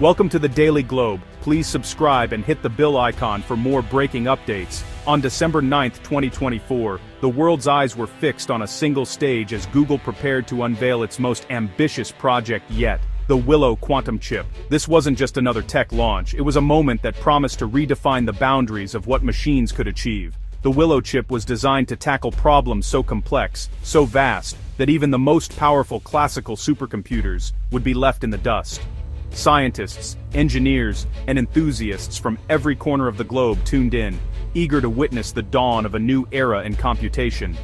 Welcome to the Daily Globe. Please subscribe and hit the bill icon for more breaking updates. On December 9, 2024, the world's eyes were fixed on a single stage as Google prepared to unveil its most ambitious project yet, the Willow quantum chip. This wasn't just another tech launch, it was a moment that promised to redefine the boundaries of what machines could achieve. The Willow chip was designed to tackle problems so complex, so vast, that even the most powerful classical supercomputers would be left in the dust. Scientists, engineers, and enthusiasts from every corner of the globe tuned in, eager to witness the dawn of a new era in computation.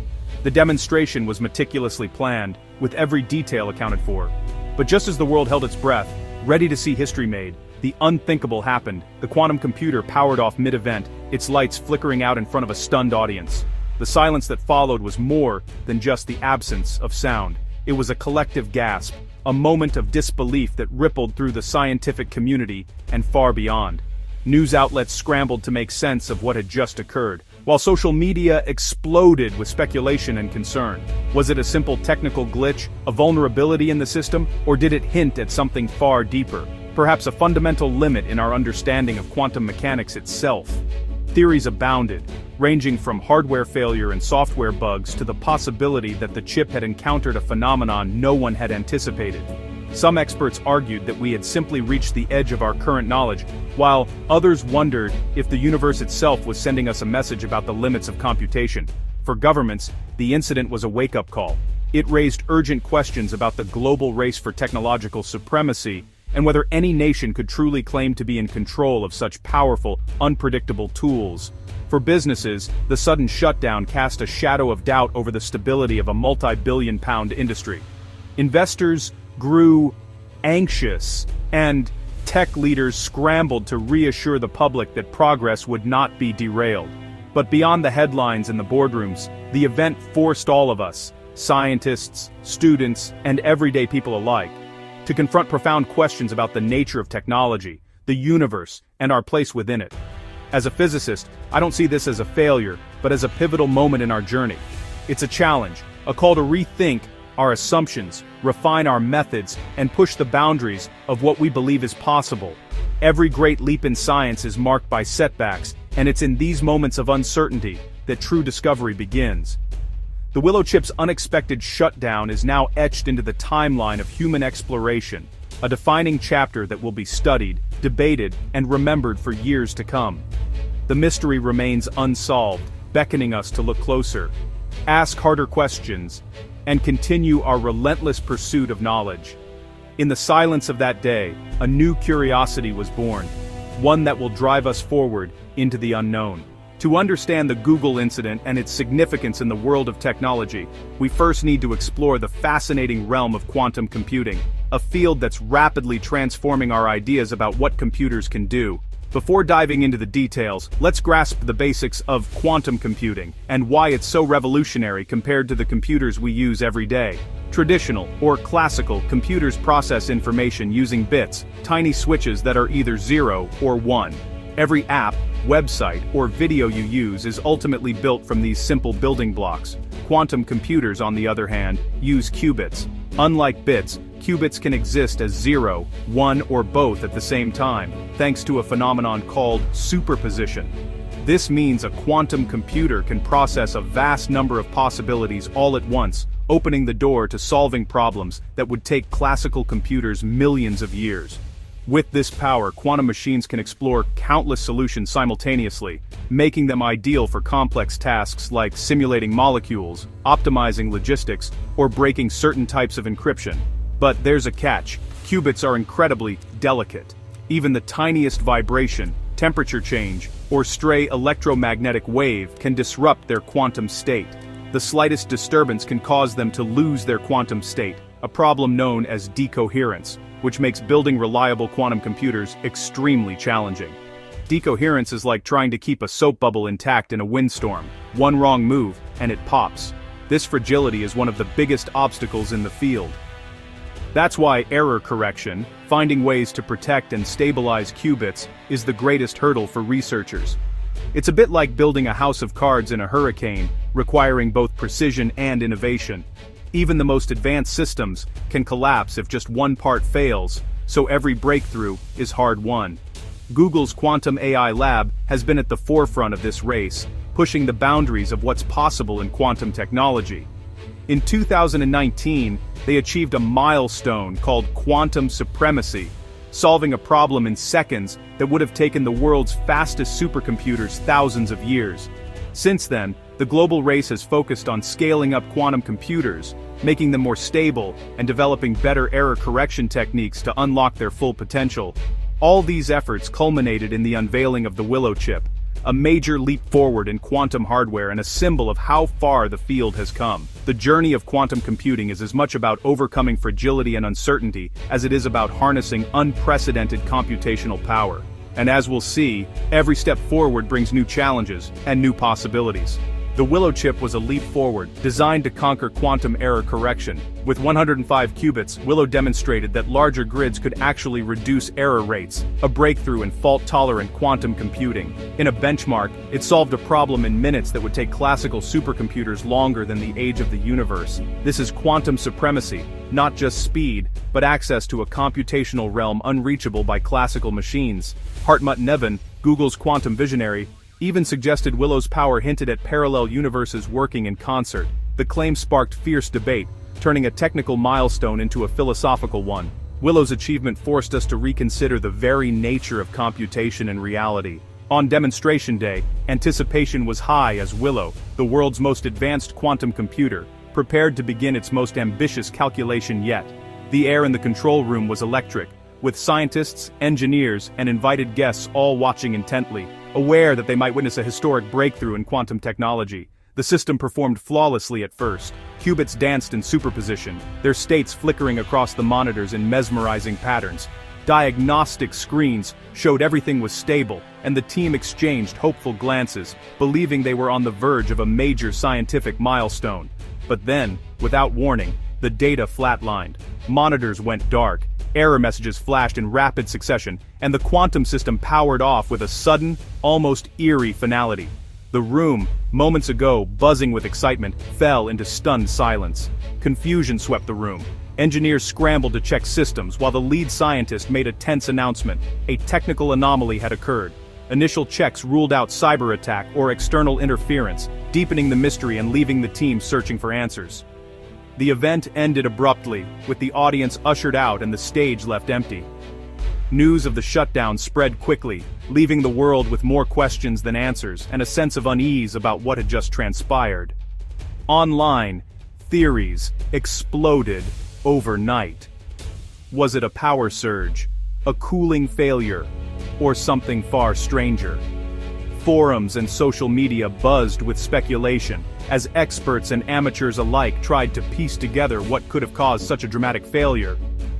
The demonstration was meticulously planned, with every detail accounted for. But just as the world held its breath, ready to see history made, the unthinkable happened. The quantum computer powered off mid-event, its lights flickering out in front of a stunned audience. The silence that followed was more than just the absence of sound. It was a collective gasp, a moment of disbelief that rippled through the scientific community and far beyond. News outlets scrambled to make sense of what had just occurred, while social media exploded with speculation and concern. Was it a simple technical glitch, a vulnerability in the system, or did it hint at something far deeper? Perhaps a fundamental limit in our understanding of quantum mechanics itself. Theories abounded, ranging from hardware failure and software bugs to the possibility that the chip had encountered a phenomenon no one had anticipated. Some experts argued that we had simply reached the edge of our current knowledge, while others wondered if the universe itself was sending us a message about the limits of computation. For governments, the incident was a wake-up call. It raised urgent questions about the global race for technological supremacy and whether any nation could truly claim to be in control of such powerful, unpredictable tools. For businesses, the sudden shutdown cast a shadow of doubt over the stability of a multi-billion pound industry. Investors grew anxious, and tech leaders scrambled to reassure the public that progress would not be derailed. But beyond the headlines and the boardrooms, the event forced all of us, scientists, students, and everyday people alike, to confront profound questions about the nature of technology, the universe, and our place within it. As a physicist, I don't see this as a failure, but as a pivotal moment in our journey. It's a challenge, a call to rethink our assumptions, refine our methods, and push the boundaries of what we believe is possible. Every great leap in science is marked by setbacks, and it's in these moments of uncertainty that true discovery begins. The Willow chip's unexpected shutdown is now etched into the timeline of human exploration, a defining chapter that will be studied, debated, and remembered for years to come. The mystery remains unsolved, beckoning us to look closer, ask harder questions, and continue our relentless pursuit of knowledge. In the silence of that day, a new curiosity was born, one that will drive us forward into the unknown. To understand the Google incident and its significance in the world of technology, we first need to explore the fascinating realm of quantum computing, a field that's rapidly transforming our ideas about what computers can do. Before diving into the details, let's grasp the basics of quantum computing and why it's so revolutionary compared to the computers we use every day. Traditional, or classical, computers process information using bits, tiny switches that are either 0 or 1. Every app, website, or video you use is ultimately built from these simple building blocks. Quantum computers, on the other hand, use qubits. Unlike bits, qubits can exist as zero, one, or both at the same time, thanks to a phenomenon called superposition. This means a quantum computer can process a vast number of possibilities all at once, opening the door to solving problems that would take classical computers millions of years. With this power, quantum machines can explore countless solutions simultaneously, making them ideal for complex tasks like simulating molecules, optimizing logistics, or breaking certain types of encryption. But there's a catch. Qubits are incredibly delicate. Even the tiniest vibration, temperature change, or stray electromagnetic wave can disrupt their quantum state. The slightest disturbance can cause them to lose their quantum state, a problem known as decoherence which makes building reliable quantum computers extremely challenging. Decoherence is like trying to keep a soap bubble intact in a windstorm. One wrong move, and it pops. This fragility is one of the biggest obstacles in the field. That's why error correction, finding ways to protect and stabilize qubits, is the greatest hurdle for researchers. It's a bit like building a house of cards in a hurricane, requiring both precision and innovation. Even the most advanced systems can collapse if just one part fails, so every breakthrough is hard-won. Google's Quantum AI Lab has been at the forefront of this race, pushing the boundaries of what's possible in quantum technology. In 2019, they achieved a milestone called quantum supremacy, solving a problem in seconds that would have taken the world's fastest supercomputers thousands of years. Since then, the global race has focused on scaling up quantum computers, making them more stable, and developing better error correction techniques to unlock their full potential. All these efforts culminated in the unveiling of the Willow chip, a major leap forward in quantum hardware and a symbol of how far the field has come. The journey of quantum computing is as much about overcoming fragility and uncertainty as it is about harnessing unprecedented computational power. And as we'll see, every step forward brings new challenges and new possibilities. The Willow chip was a leap forward, designed to conquer quantum error correction. With 105 qubits, Willow demonstrated that larger grids could actually reduce error rates, a breakthrough in fault-tolerant quantum computing. In a benchmark, it solved a problem in minutes that would take classical supercomputers longer than the age of the universe. This is quantum supremacy, not just speed, but access to a computational realm unreachable by classical machines. Hartmut Neven, Google's quantum visionary, even suggested Willow's power hinted at parallel universes working in concert. The claim sparked fierce debate, turning a technical milestone into a philosophical one. Willow's achievement forced us to reconsider the very nature of computation and reality. On demonstration day, anticipation was high as Willow, the world's most advanced quantum computer, prepared to begin its most ambitious calculation yet. The air in the control room was electric, with scientists, engineers, and invited guests all watching intently, aware that they might witness a historic breakthrough in quantum technology. The system performed flawlessly at first. Qubits danced in superposition, their states flickering across the monitors in mesmerizing patterns. Diagnostic screens showed everything was stable, and the team exchanged hopeful glances, believing they were on the verge of a major scientific milestone. But then, without warning, the data flatlined. Monitors went dark, error messages flashed in rapid succession, and the quantum system powered off with a sudden, almost eerie finality. The room, moments ago buzzing with excitement, fell into stunned silence. Confusion swept the room. Engineers scrambled to check systems while the lead scientist made a tense announcement. A technical anomaly had occurred. Initial checks ruled out cyber attack or external interference, deepening the mystery and leaving the team searching for answers. The event ended abruptly, with the audience ushered out and the stage left empty. News of the shutdown spread quickly, leaving the world with more questions than answers and a sense of unease about what had just transpired. Online, theories exploded overnight. Was it a power surge, a cooling failure, or something far stranger? Forums and social media buzzed with speculation, as experts and amateurs alike tried to piece together what could have caused such a dramatic failure.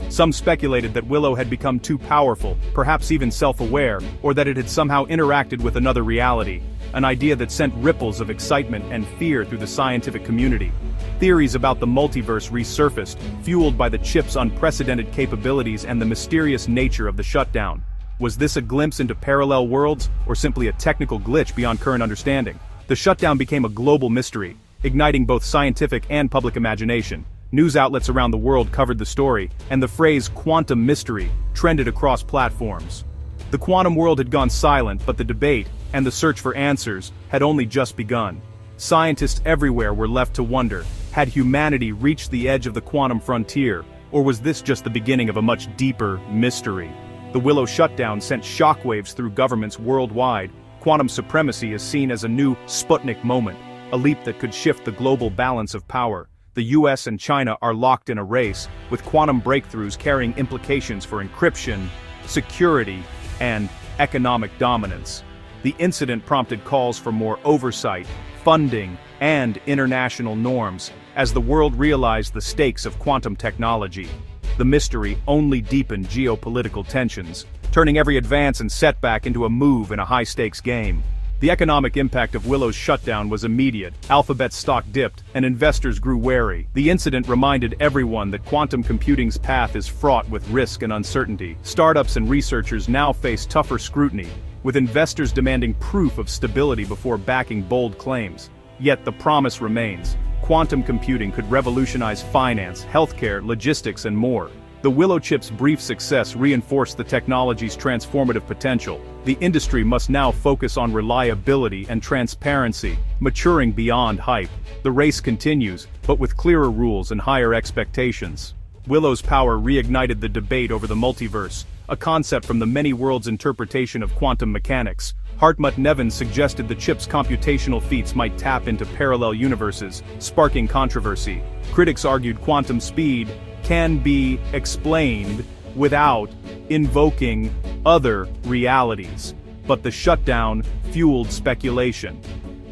Some speculated that Willow had become too powerful, perhaps even self-aware, or that it had somehow interacted with another reality, an idea that sent ripples of excitement and fear through the scientific community. Theories about the multiverse resurfaced, fueled by the chip's unprecedented capabilities and the mysterious nature of the shutdown. Was this a glimpse into parallel worlds, or simply a technical glitch beyond current understanding? The shutdown became a global mystery, igniting both scientific and public imagination. News outlets around the world covered the story, and the phrase quantum mystery trended across platforms. The quantum world had gone silent but the debate, and the search for answers, had only just begun. Scientists everywhere were left to wonder, had humanity reached the edge of the quantum frontier, or was this just the beginning of a much deeper mystery? The Willow shutdown sent shockwaves through governments worldwide, quantum supremacy is seen as a new Sputnik moment, a leap that could shift the global balance of power. The US and China are locked in a race, with quantum breakthroughs carrying implications for encryption, security, and economic dominance. The incident prompted calls for more oversight, funding, and international norms, as the world realized the stakes of quantum technology. The mystery only deepened geopolitical tensions, turning every advance and setback into a move in a high-stakes game. The economic impact of Willow's shutdown was immediate, Alphabet's stock dipped, and investors grew wary. The incident reminded everyone that quantum computing's path is fraught with risk and uncertainty. Startups and researchers now face tougher scrutiny, with investors demanding proof of stability before backing bold claims. Yet the promise remains. Quantum computing could revolutionize finance, healthcare, logistics and more. The Willow chip's brief success reinforced the technology's transformative potential. The industry must now focus on reliability and transparency, maturing beyond hype. The race continues, but with clearer rules and higher expectations. Willow's power reignited the debate over the multiverse, a concept from the many worlds interpretation of quantum mechanics. Hartmut Neven suggested the chip's computational feats might tap into parallel universes, sparking controversy. Critics argued quantum speed, can be explained without invoking other realities. But the shutdown fueled speculation.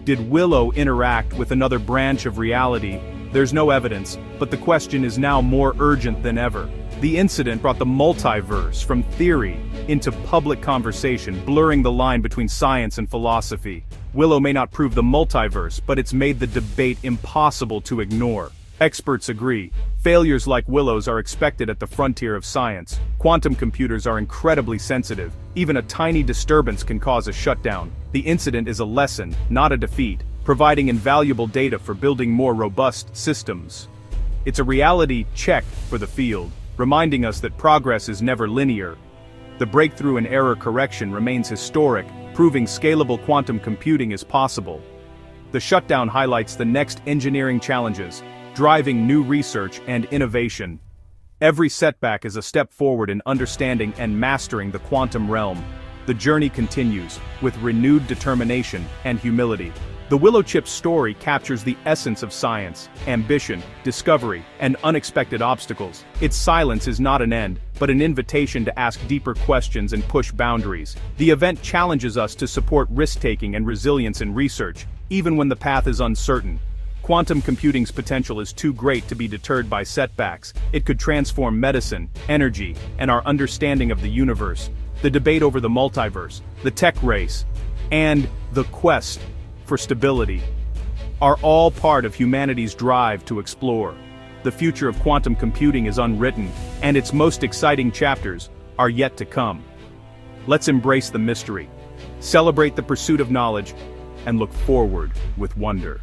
Did Willow interact with another branch of reality? There's no evidence, but the question is now more urgent than ever. The incident brought the multiverse from theory into public conversation, blurring the line between science and philosophy. Willow may not prove the multiverse, but it's made the debate impossible to ignore. Experts agree, failures like Willow's are expected at the frontier of science. Quantum computers are incredibly sensitive, even a tiny disturbance can cause a shutdown. The incident is a lesson, not a defeat, providing invaluable data for building more robust systems. It's a reality check for the field, reminding us that progress is never linear. The breakthrough in error correction remains historic, proving scalable quantum computing is possible. The shutdown highlights the next engineering challenges, driving new research and innovation. Every setback is a step forward in understanding and mastering the quantum realm. The journey continues, with renewed determination and humility. The Willow Chip story captures the essence of science, ambition, discovery, and unexpected obstacles. Its silence is not an end, but an invitation to ask deeper questions and push boundaries. The event challenges us to support risk-taking and resilience in research, even when the path is uncertain. Quantum computing's potential is too great to be deterred by setbacks. It could transform medicine, energy, and our understanding of the universe. The debate over the multiverse, the tech race, and the quest for stability are all part of humanity's drive to explore. The future of quantum computing is unwritten, and its most exciting chapters are yet to come. Let's embrace the mystery, celebrate the pursuit of knowledge, and look forward with wonder.